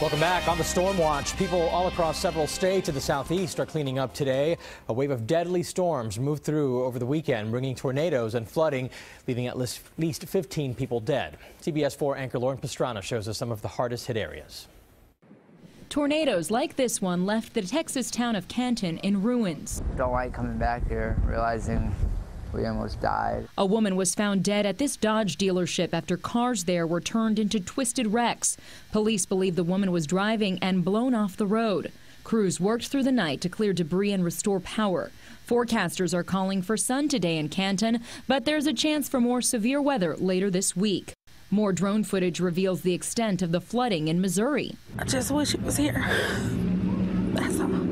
Welcome back on the Storm Watch. People all across several states in the southeast are cleaning up today. A wave of deadly storms moved through over the weekend, bringing tornadoes and flooding, leaving at least 15 people dead. CBS 4 anchor Lauren Pastrana shows us some of the hardest hit areas. Tornadoes like this one left the Texas town of Canton in ruins. Don't like coming back here, realizing we almost died. A woman was found dead at this Dodge dealership after cars there were turned into twisted wrecks. Police believe the woman was driving and blown off the road. Crews worked through the night to clear debris and restore power. Forecasters are calling for sun today in Canton, but there's a chance for more severe weather later this week. More drone footage reveals the extent of the flooding in Missouri. I just wish it was here. That's all.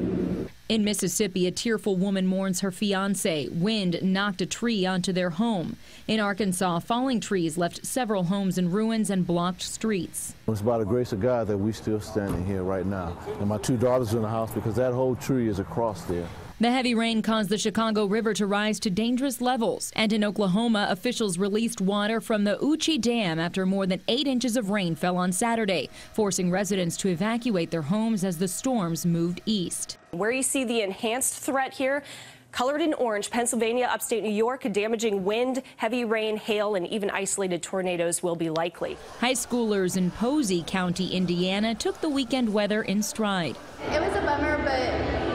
In Mississippi, a tearful woman mourns her fiance. Wind knocked a tree onto their home. In Arkansas, falling trees left several homes in ruins and blocked streets. It's by the grace of God that we're still standing here right now. And my two daughters are in the house because that whole tree is across there. The heavy rain caused the Chicago River to rise to dangerous levels. And in Oklahoma, officials released water from the Ouachita Dam after more than eight inches of rain fell on Saturday, forcing residents to evacuate their homes as the storms moved east. Where you see the enhanced threat here, Colored in orange, Pennsylvania, upstate New York, damaging wind, heavy rain, hail, and even isolated tornadoes will be likely. High schoolers in Posey County, Indiana, took the weekend weather in stride. It was a bummer, but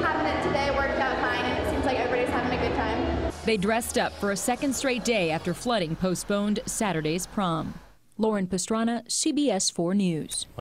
They dressed up for a second straight day after flooding postponed Saturday's prom. Lauren Pastrana, CBS 4 News.